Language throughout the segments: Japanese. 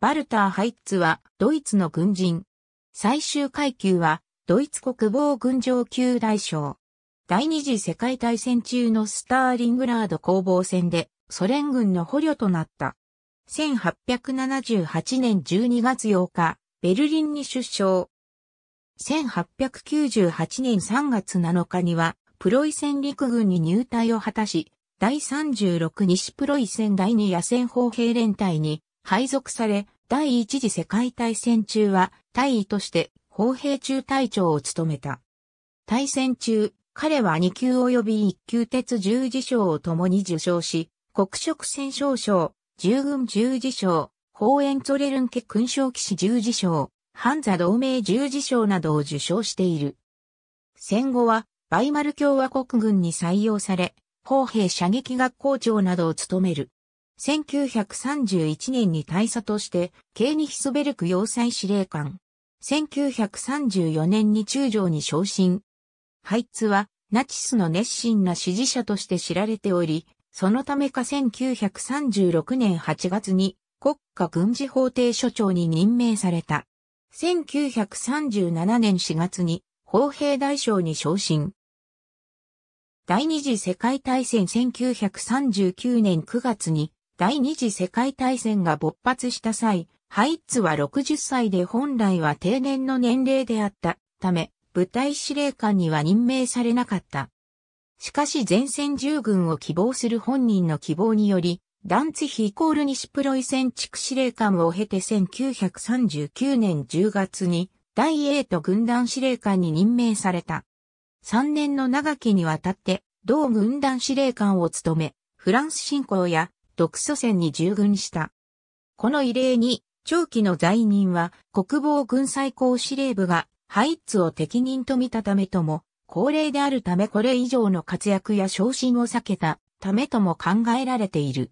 バルター・ハイッツはドイツの軍人。最終階級はドイツ国防軍上級大将。第二次世界大戦中のスターリングラード攻防戦でソ連軍の捕虜となった。1878年12月8日、ベルリンに出生。1898年3月7日には、プロイセン陸軍に入隊を果たし、第36西プロイセン第二野戦砲兵連隊に配属され、第一次世界大戦中は大尉として砲兵中隊長を務めた。大戦中、彼は2級及び1級鉄十字章を共に受賞し、黒色戦勝賞、従軍十字章、ホーエンツォレルン家勲章騎士十字章、ハンザ同盟十字章などを受賞している。戦後は、バイマル共和国軍に採用され、砲兵射撃学校長などを務める。1931年に大佐として、ケーニヒスベルク要塞司令官。1934年に中将に昇進。ハイツはナチスの熱心な支持者として知られており、そのためか1936年8月に国家軍事法廷所長に任命された。1937年4月に砲兵大将に昇進。第二次世界大戦1939年9月に第二次世界大戦が勃発した際、ハイッツは60歳で本来は定年の年齢であったため、部隊司令官には任命されなかった。しかし前線従軍を希望する本人の希望により、ダンツヒイコール西プロイセン地区司令官を経て1939年10月に第エと軍団司令官に任命された。3年の長きにわたって同軍団司令官を務め、フランス侵攻や独ソ戦に従軍した。この異例に長期の在任は国防軍最高司令部がハイッツを適任と見たためとも、高齢であるためこれ以上の活躍や昇進を避けたためとも考えられている。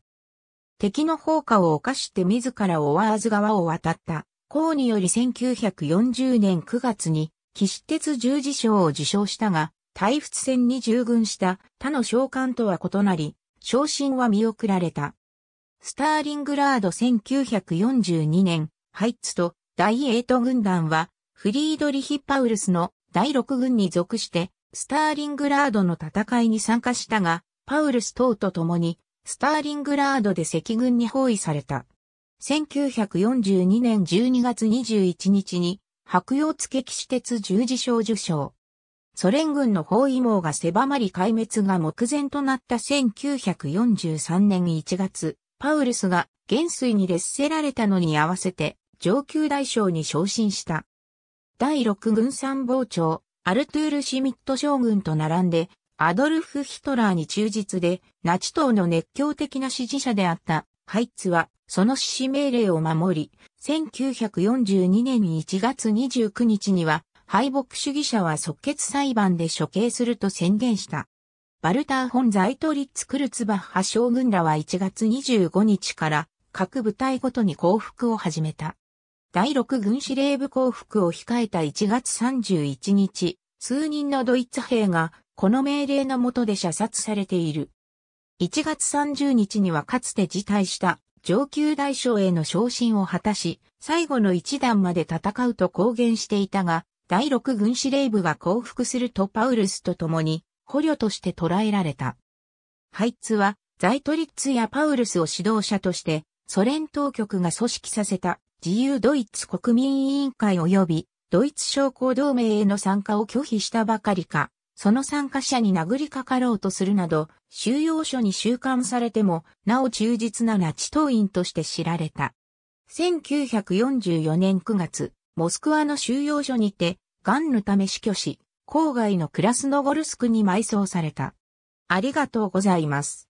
敵の放火を犯して自らオワーズ川を渡った。功により1940年9月に騎士鉄十字章を受章したが、対仏戦に従軍した他の召喚とは異なり、昇進は見送られた。スターリングラード1942年、ハイツと第エイト軍団は、フリードリヒ・パウルスの第6軍に属して、スターリングラードの戦いに参加したが、パウルス等と共に、スターリングラードで赤軍に包囲された。1942年12月21日に、白洋付騎士鉄十字章受賞。ソ連軍の包囲網が狭まり壊滅が目前となった1943年1月、パウルスが元帥に列せられたのに合わせて上級大将に昇進した。第6軍参謀長、アルトゥール・シミット将軍と並んで、アドルフ・ヒトラーに忠実で、ナチ党の熱狂的な支持者であったハイツは、その指示命令を守り、1942年1月29日には、敗北主義者は即決裁判で処刑すると宣言した。バルター・ホン・ザイトリッツ・クルツバッハ将軍らは1月25日から各部隊ごとに降伏を始めた。第6軍司令部降伏を控えた1月31日、数人のドイツ兵がこの命令の下で射殺されている。1月30日にはかつて辞退した上級大将への昇進を果たし、最後の一弾まで戦うと公言していたが、第6軍司令部が降伏するとパウルスと共に捕虜として捕らえられた。ハイツは、ザイトリッツやパウルスを指導者として、ソ連当局が組織させた自由ドイツ国民委員会及びドイツ商工同盟への参加を拒否したばかりか、その参加者に殴りかかろうとするなど、収容所に収監されても、なお忠実なナチ党員として知られた。1944年9月、モスクワの収容所にて、癌のため死去し、郊外のクラスノゴルスクに埋葬された。ありがとうございます。